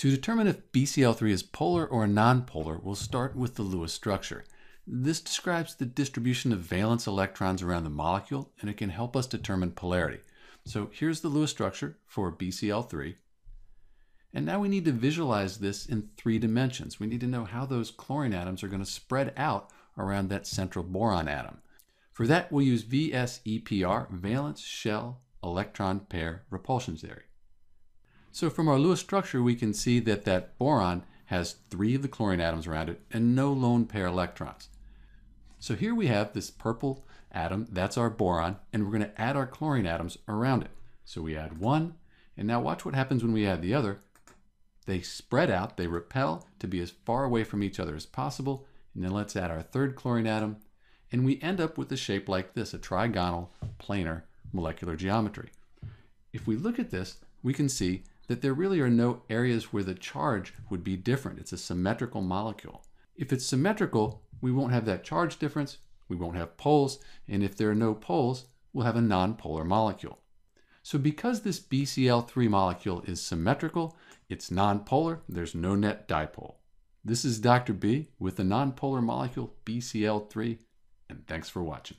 To determine if BCl3 is polar or nonpolar, we'll start with the Lewis structure. This describes the distribution of valence electrons around the molecule, and it can help us determine polarity. So here's the Lewis structure for BCl3. And now we need to visualize this in three dimensions. We need to know how those chlorine atoms are going to spread out around that central boron atom. For that, we'll use VSEPR, valence shell electron pair repulsion theory. So from our Lewis structure, we can see that that boron has three of the chlorine atoms around it and no lone pair electrons. So here we have this purple atom, that's our boron, and we're going to add our chlorine atoms around it. So we add one, and now watch what happens when we add the other. They spread out, they repel to be as far away from each other as possible, and then let's add our third chlorine atom, and we end up with a shape like this, a trigonal planar molecular geometry. If we look at this, we can see that there really are no areas where the charge would be different. It's a symmetrical molecule. If it's symmetrical, we won't have that charge difference, we won't have poles, and if there are no poles, we'll have a nonpolar molecule. So because this BCl3 molecule is symmetrical, it's nonpolar, there's no net dipole. This is Dr. B with the nonpolar molecule BCl3, and thanks for watching.